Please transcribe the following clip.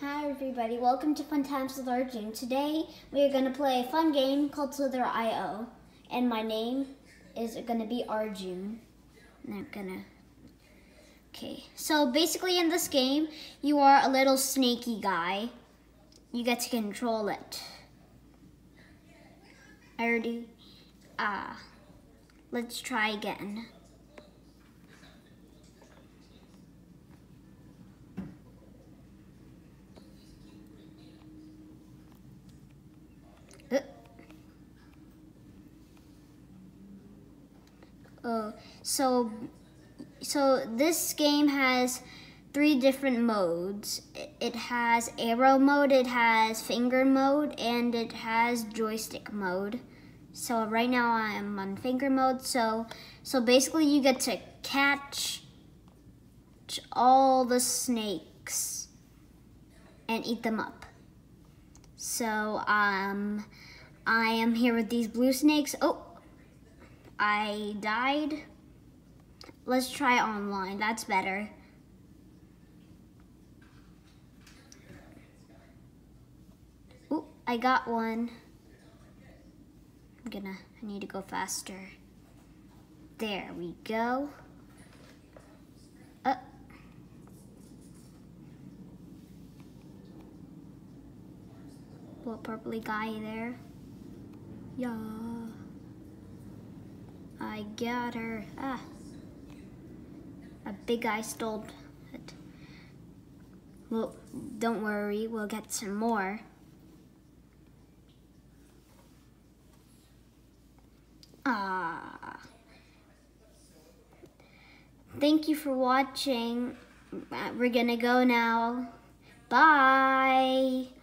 Hi everybody, welcome to Fun Times with Arjun. Today we are going to play a fun game called Slither IO. And my name is going to be Arjun. And I'm going to... Okay, so basically in this game, you are a little snaky guy. You get to control it. I already... Ah. Uh, let's try again. Oh, so so this game has three different modes. It has arrow mode, it has finger mode, and it has joystick mode. So right now I'm on finger mode. So so basically you get to catch all the snakes and eat them up. So um I am here with these blue snakes. Oh, I died. Let's try online, that's better. Ooh, I got one. I'm gonna, I need to go faster. There we go. Uh. Little purpley guy there. Yeah. I got her. Ah. A big guy stole it. Well, don't worry, we'll get some more. Ah. Thank you for watching. We're gonna go now. Bye.